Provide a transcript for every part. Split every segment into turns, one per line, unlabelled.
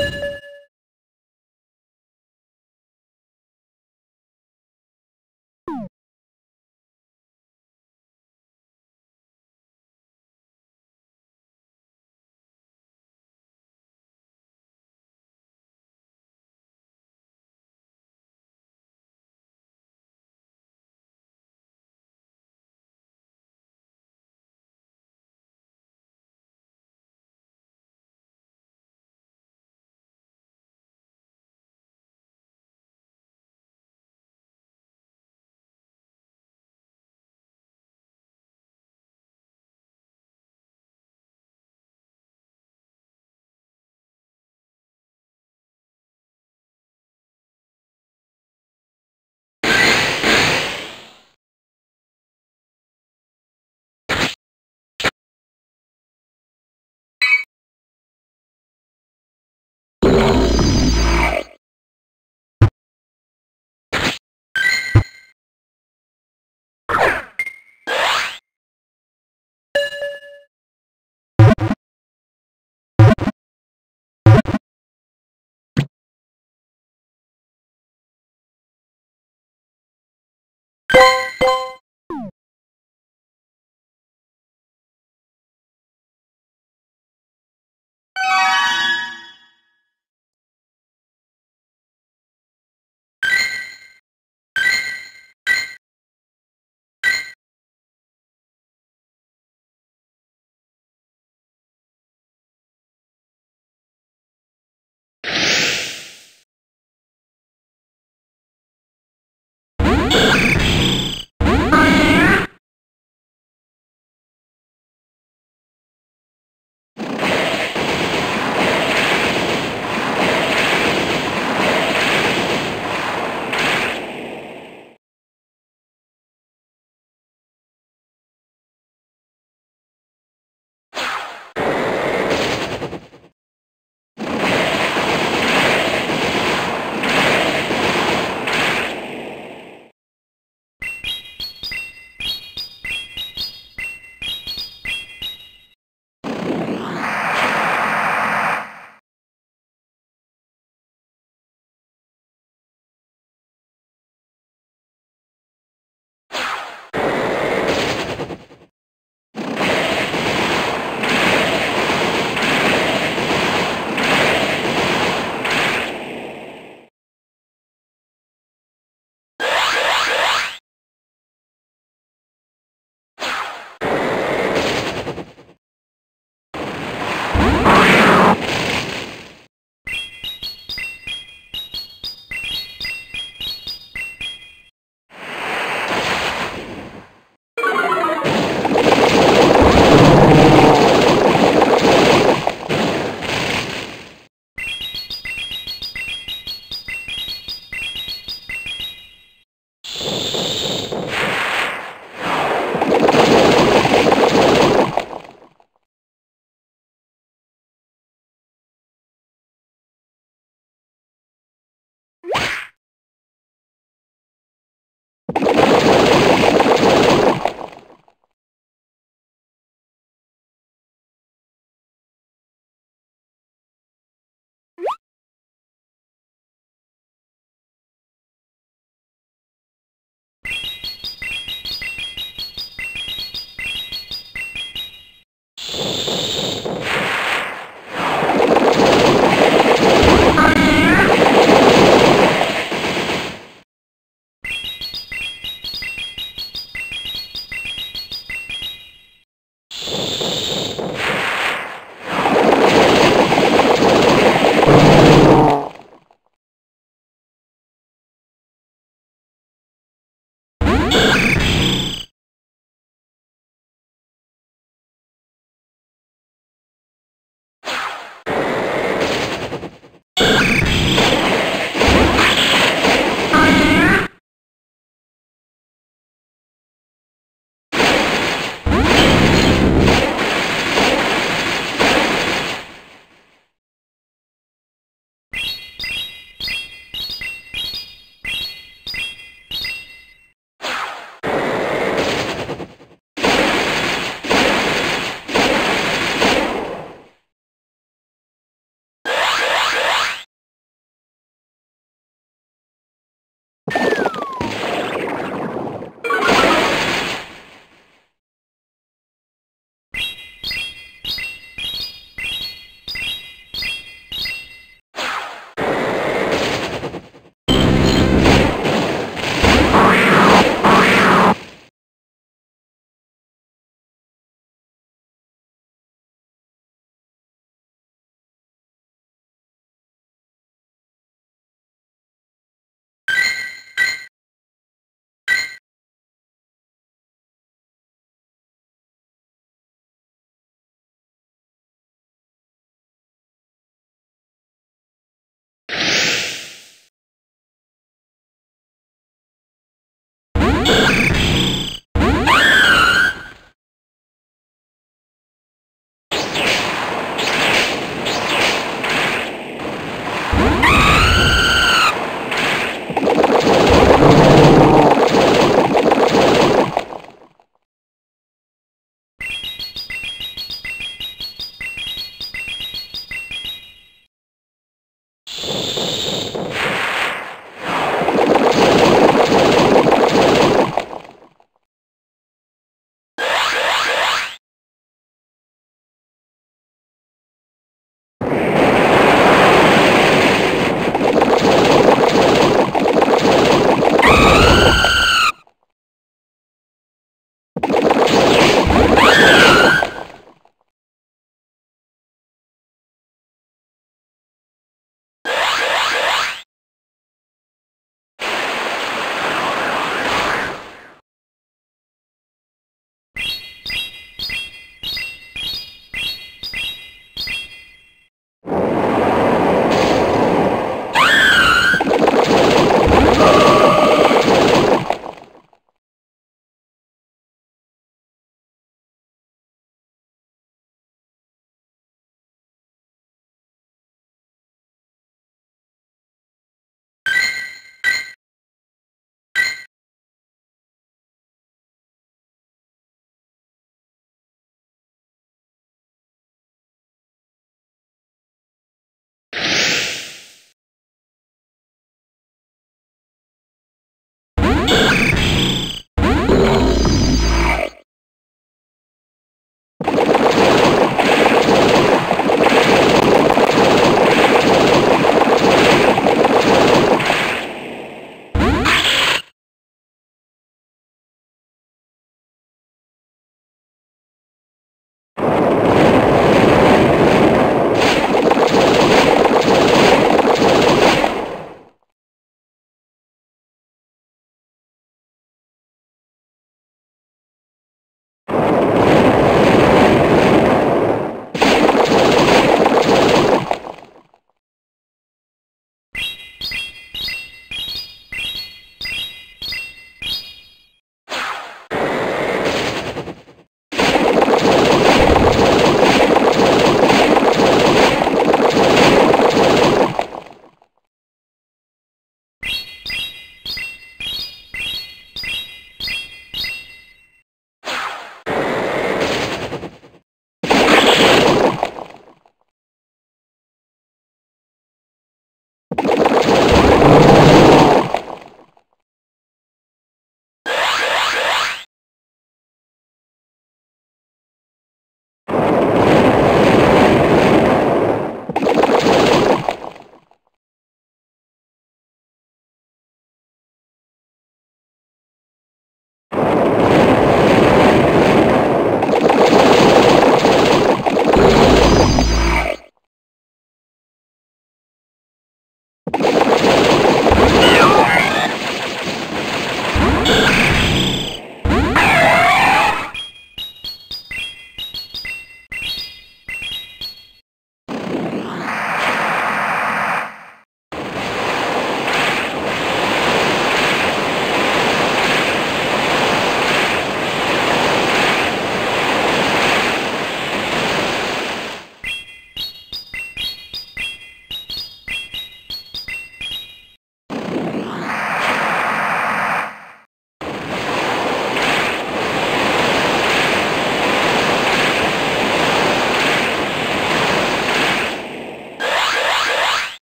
thank you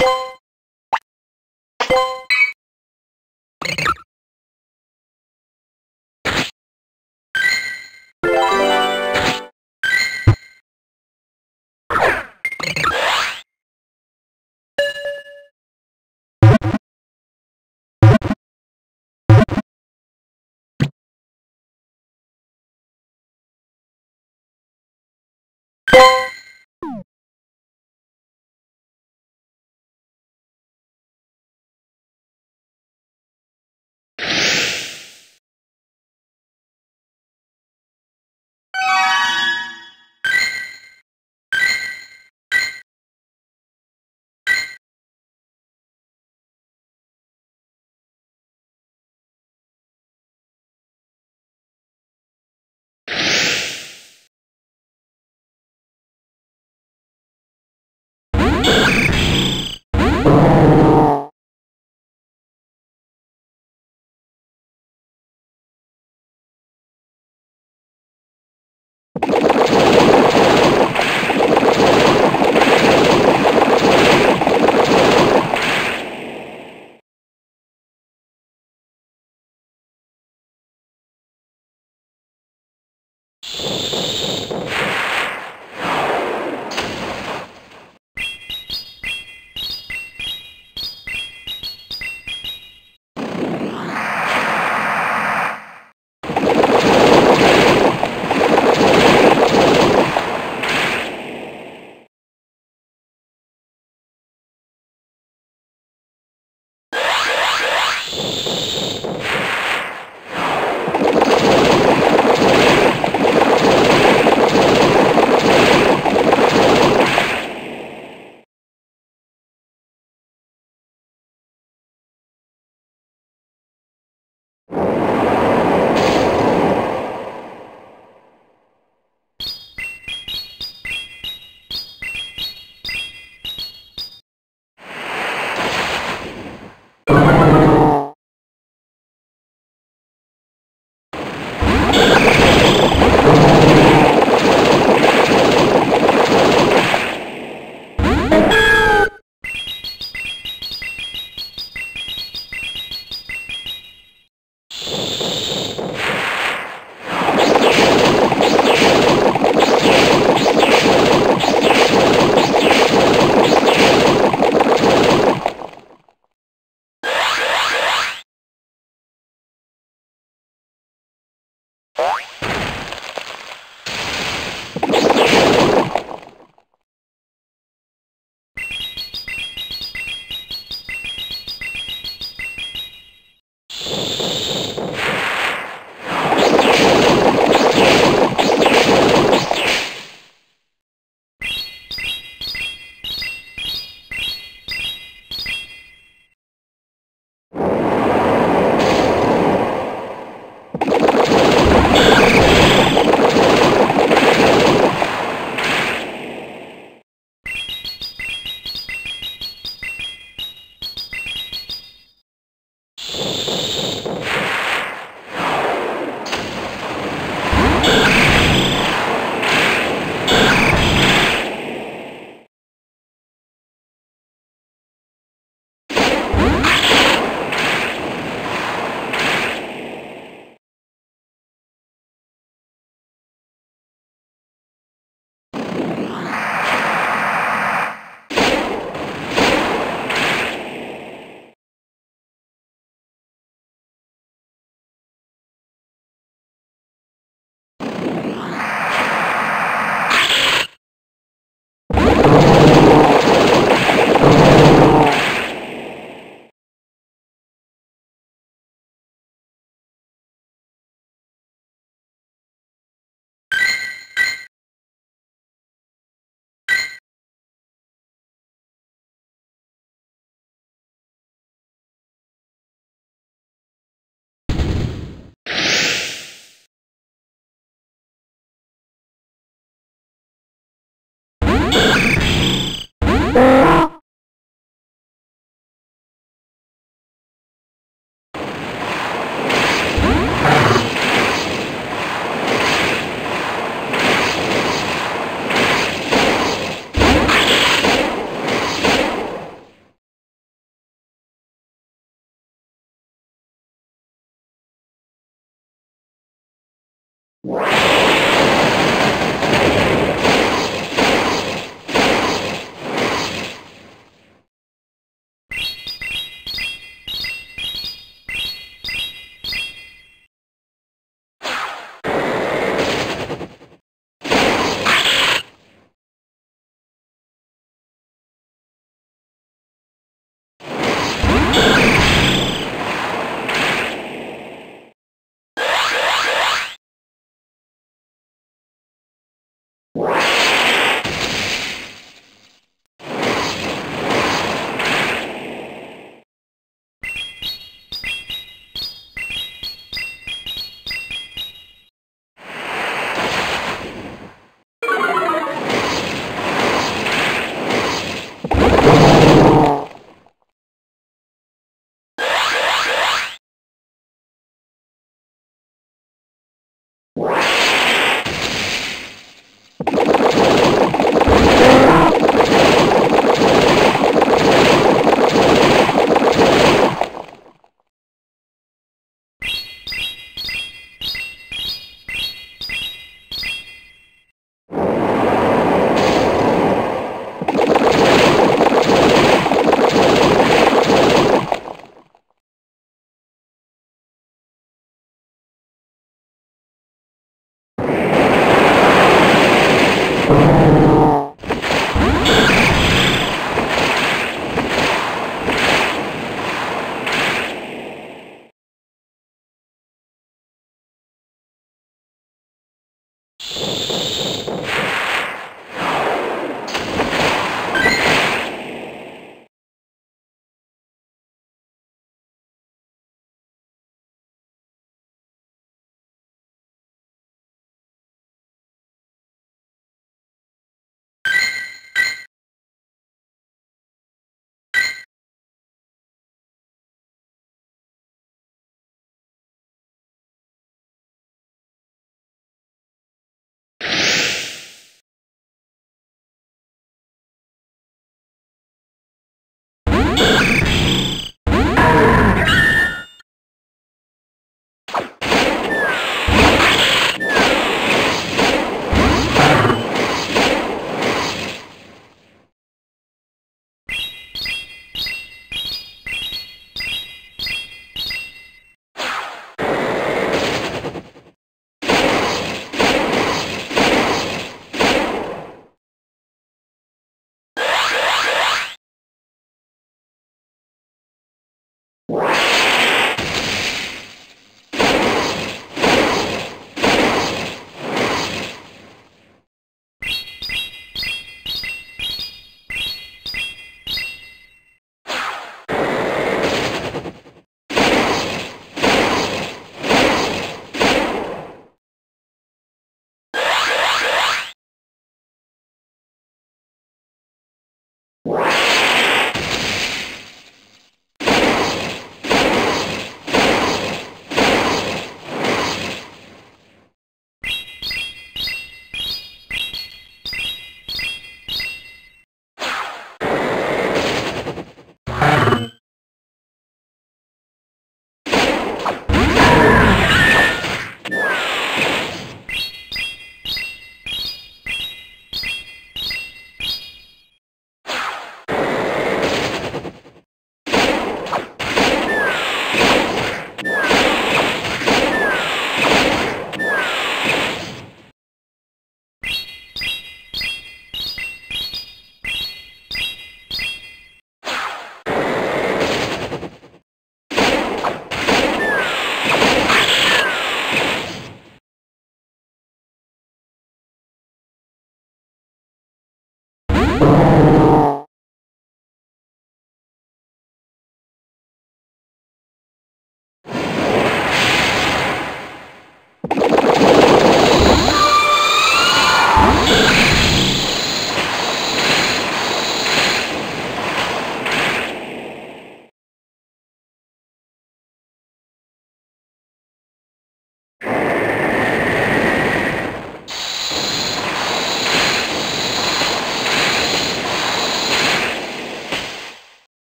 you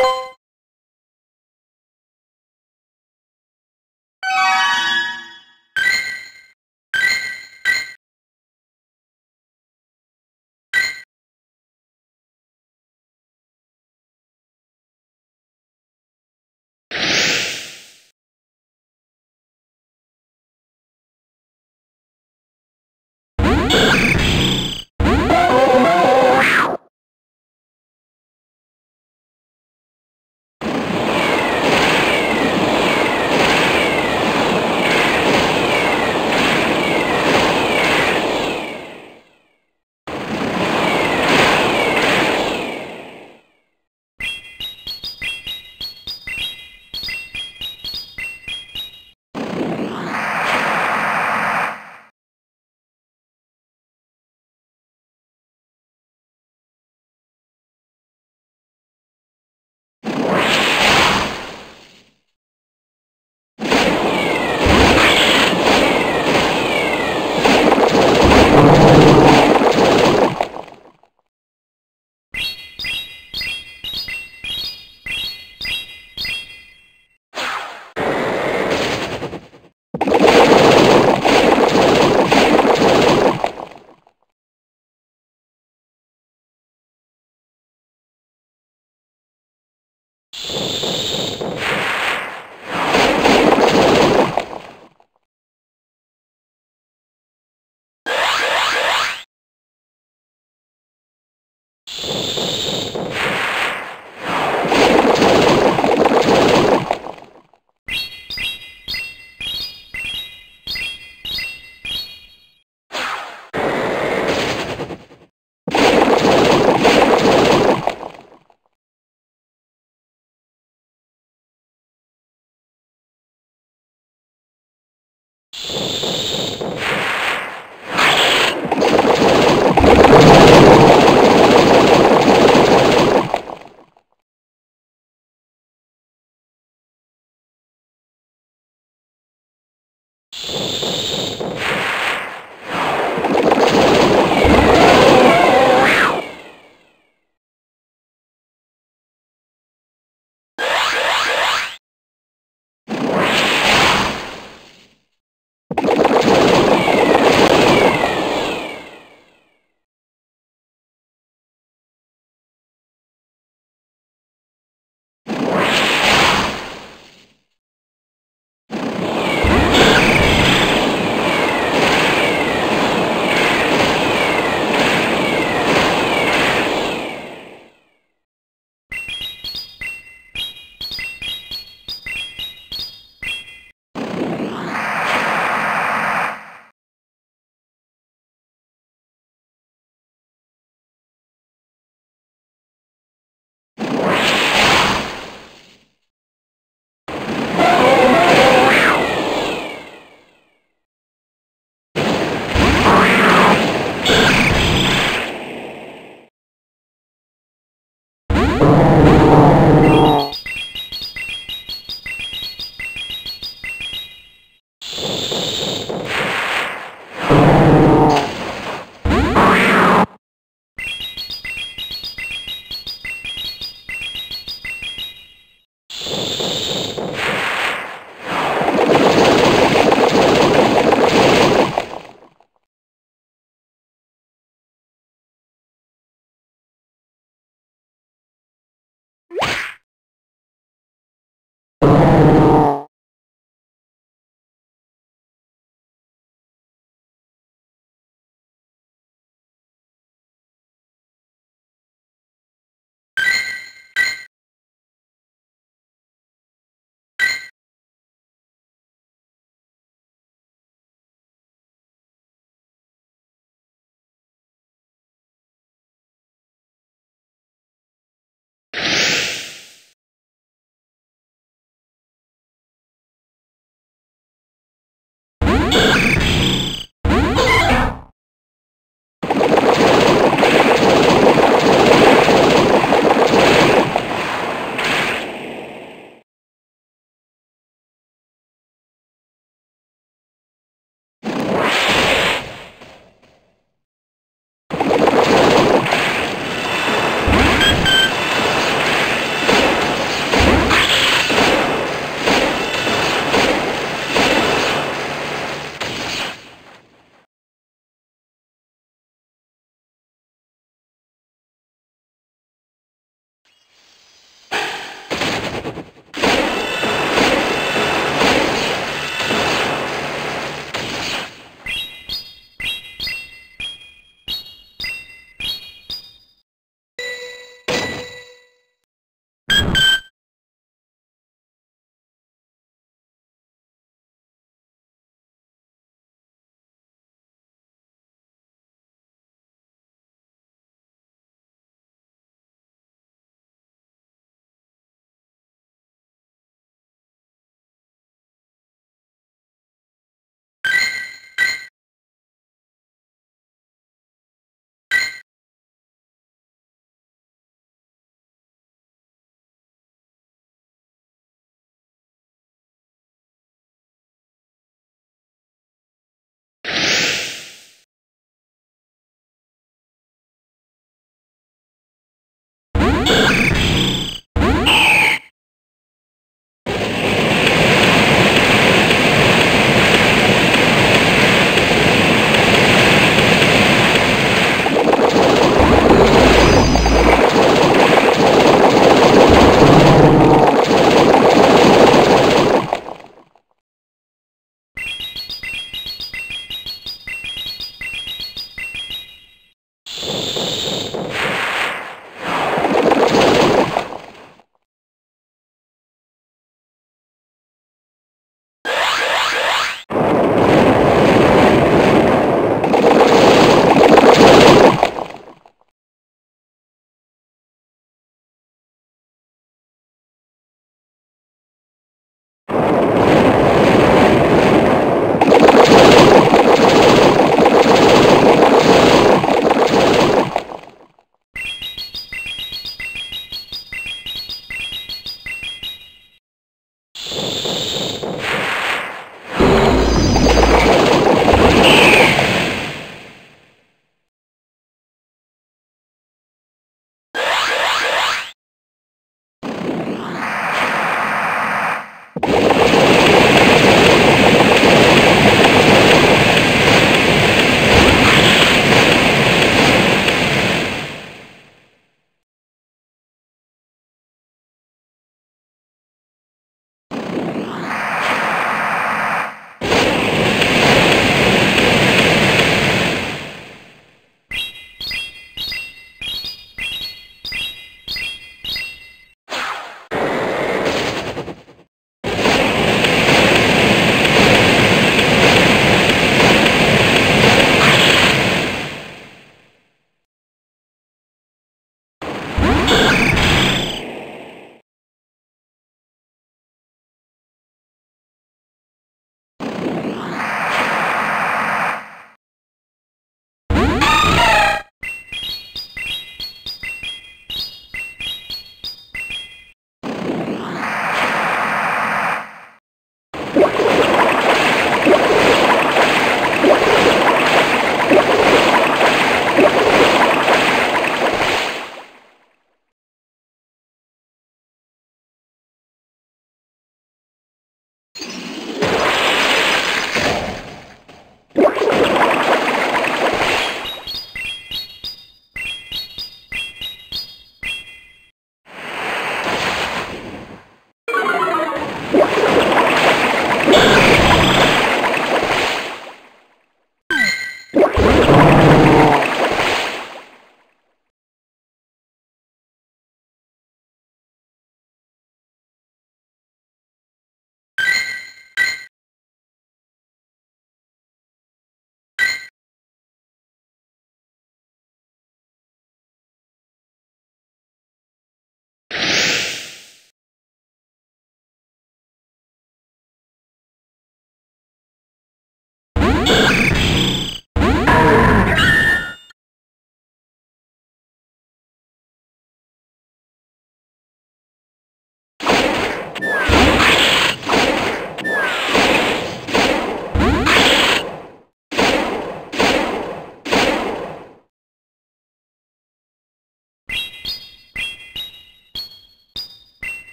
you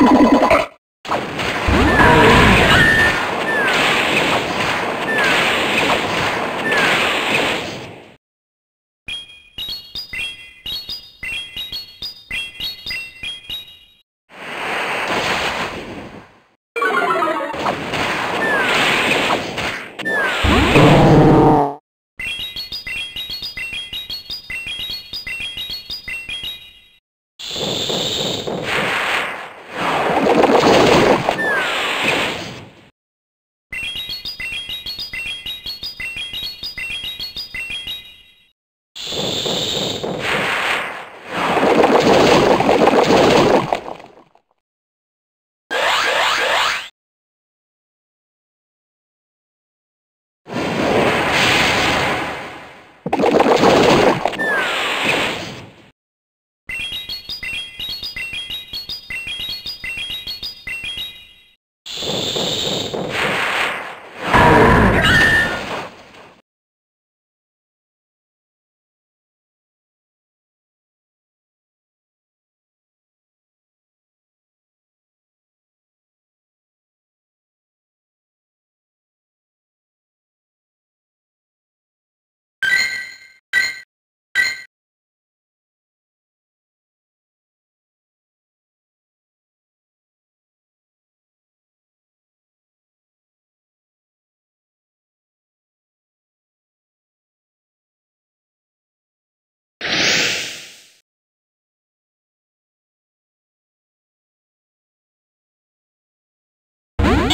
you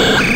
you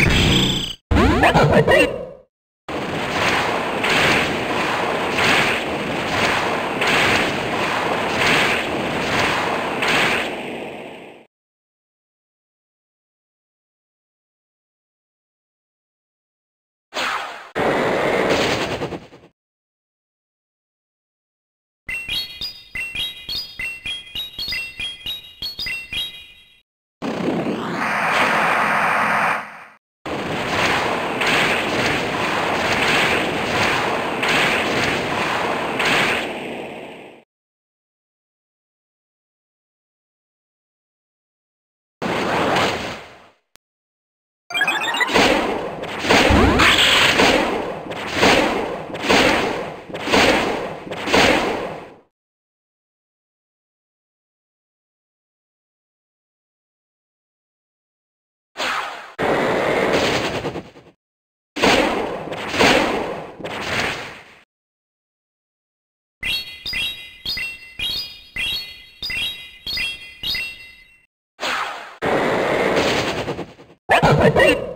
Thank you.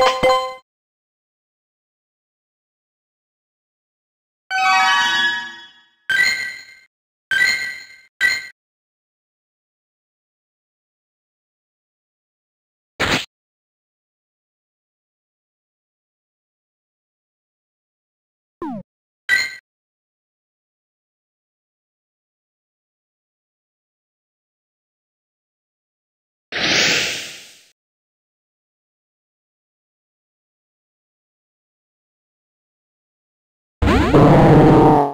Thank you. ああ。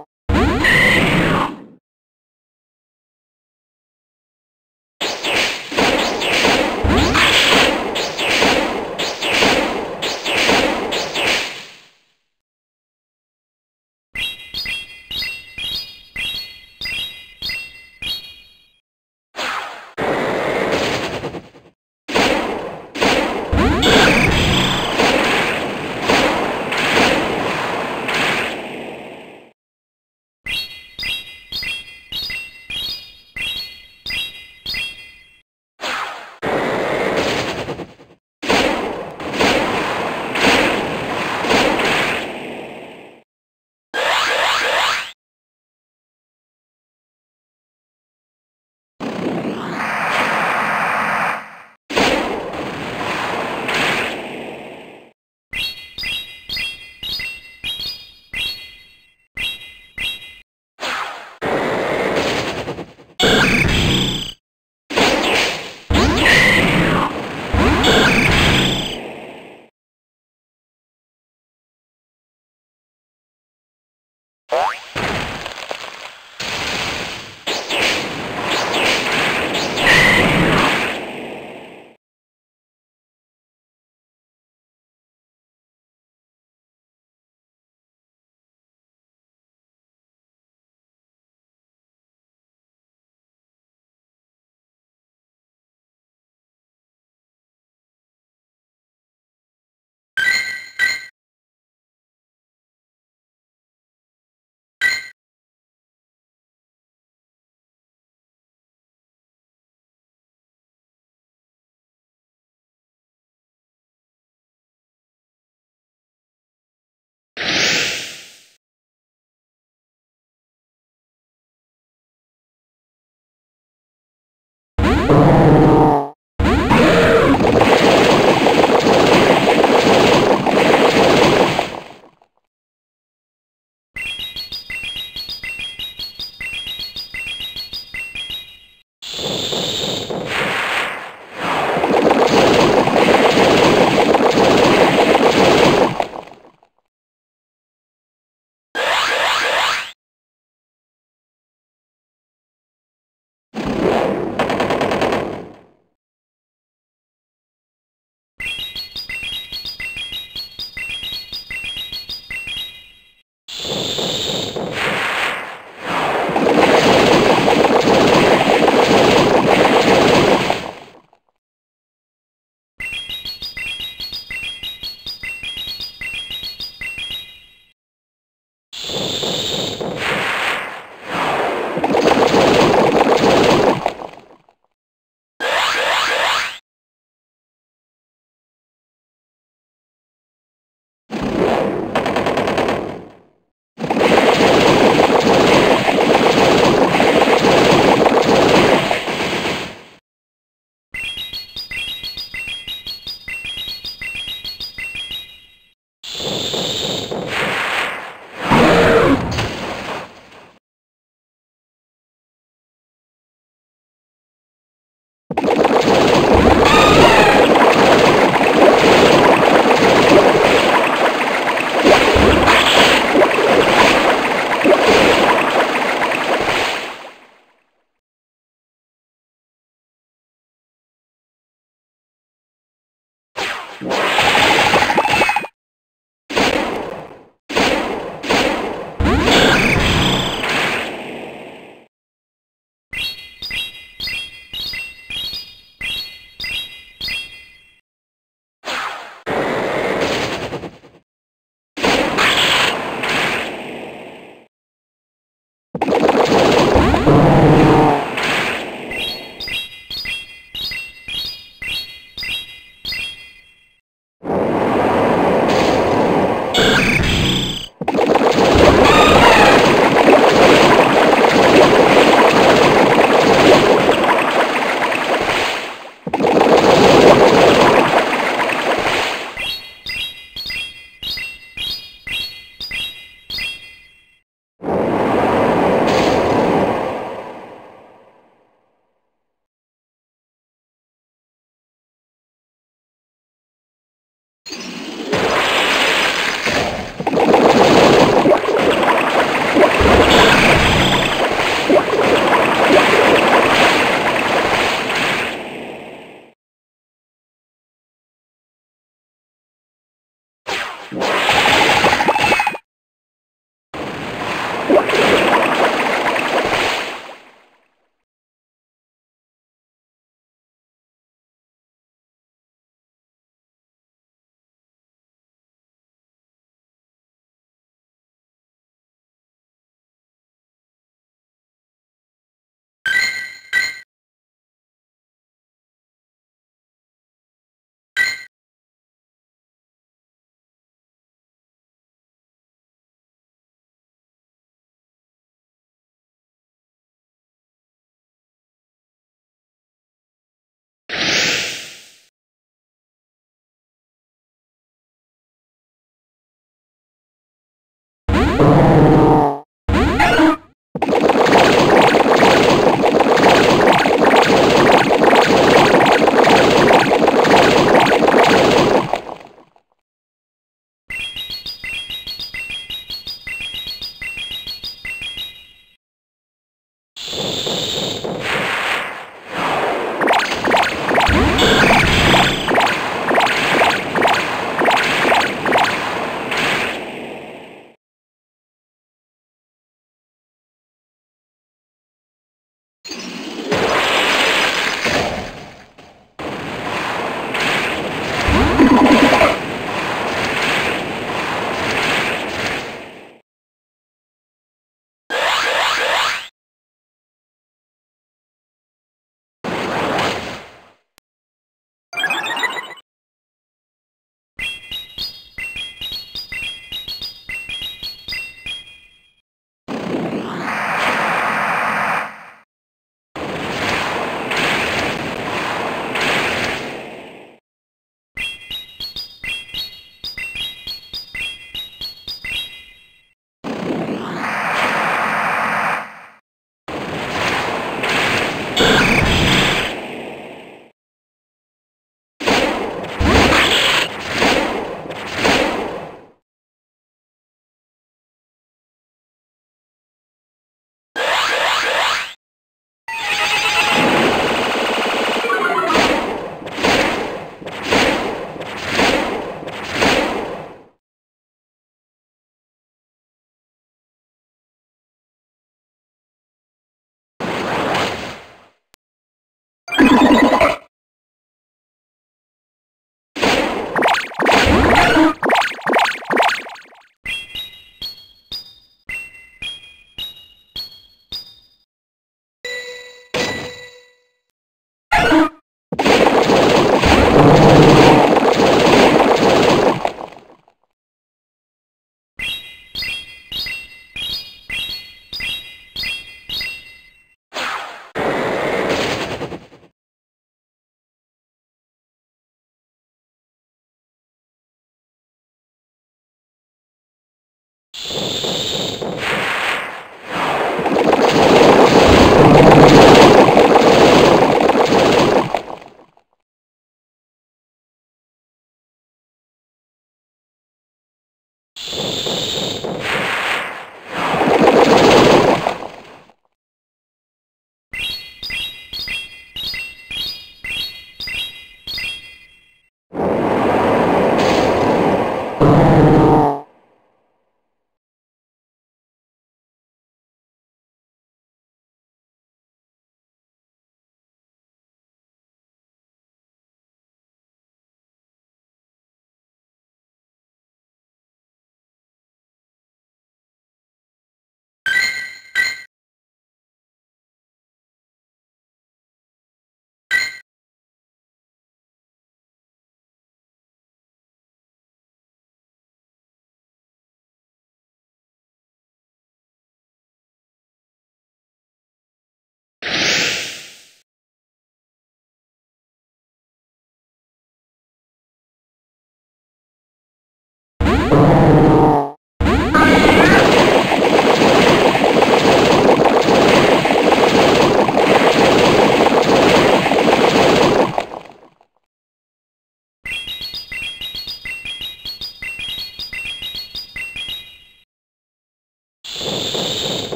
Oh.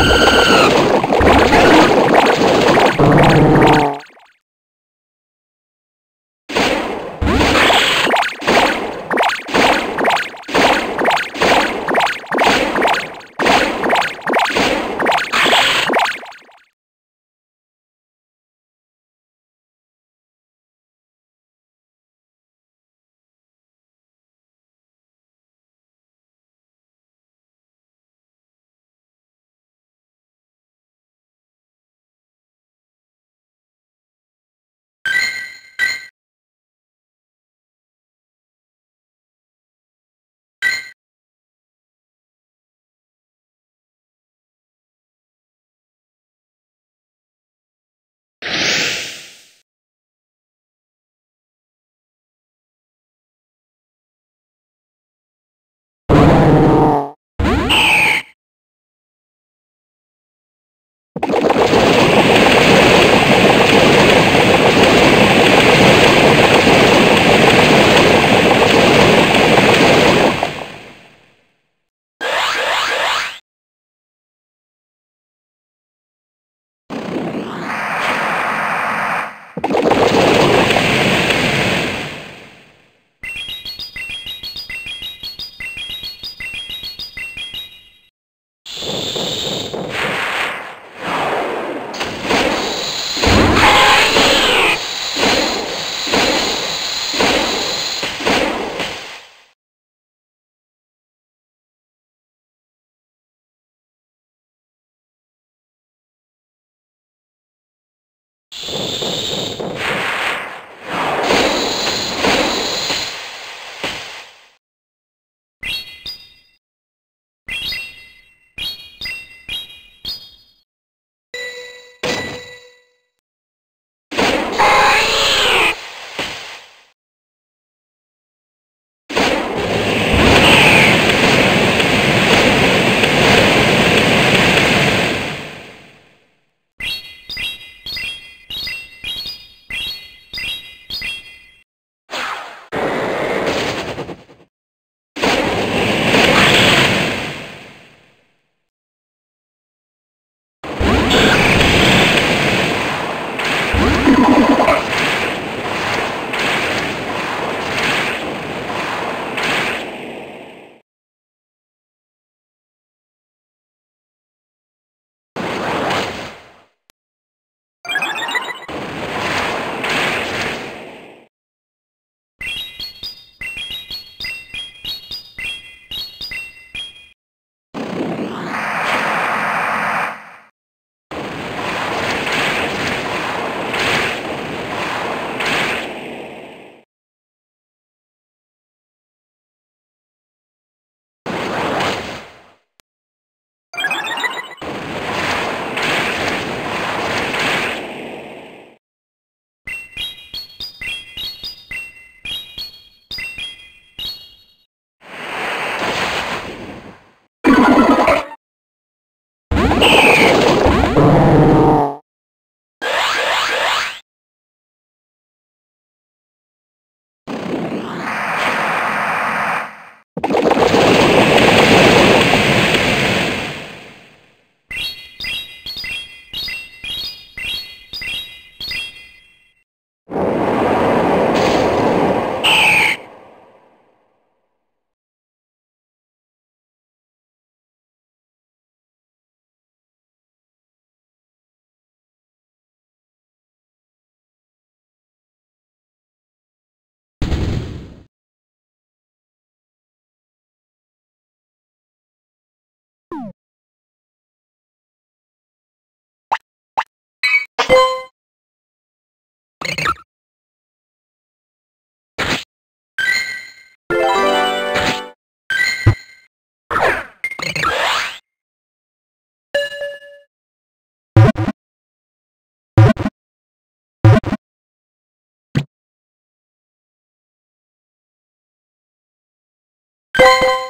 Ugh!
Thank you.